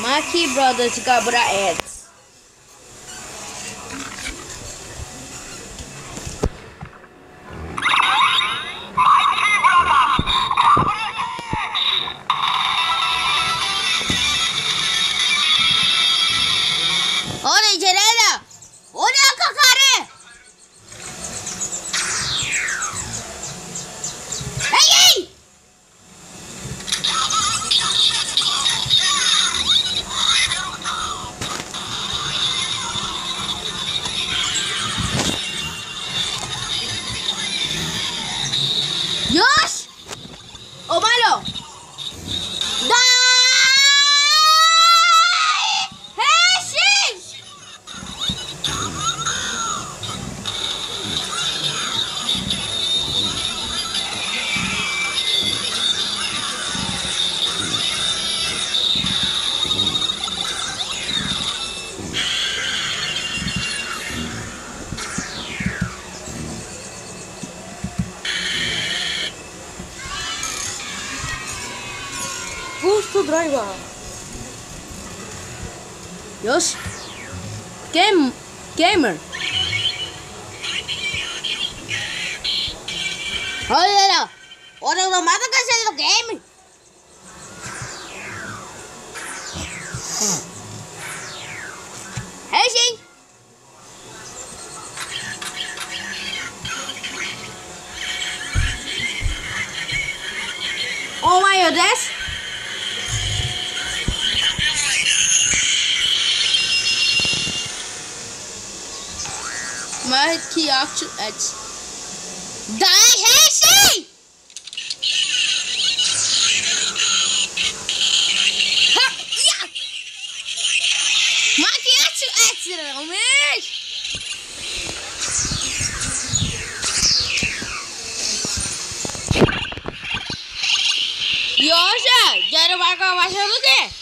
Maki Brothers Cabra Ads. Olha, Gereda! Boost to driver. Yosh. Game. Gamer. Olha, olha, não mata cacete do game. Henshin! Oh my god, Maki Action Ads. Dai! Ha! Ya! Maquiagem extra, realmente! Yoshi, quero marcar mais do quê?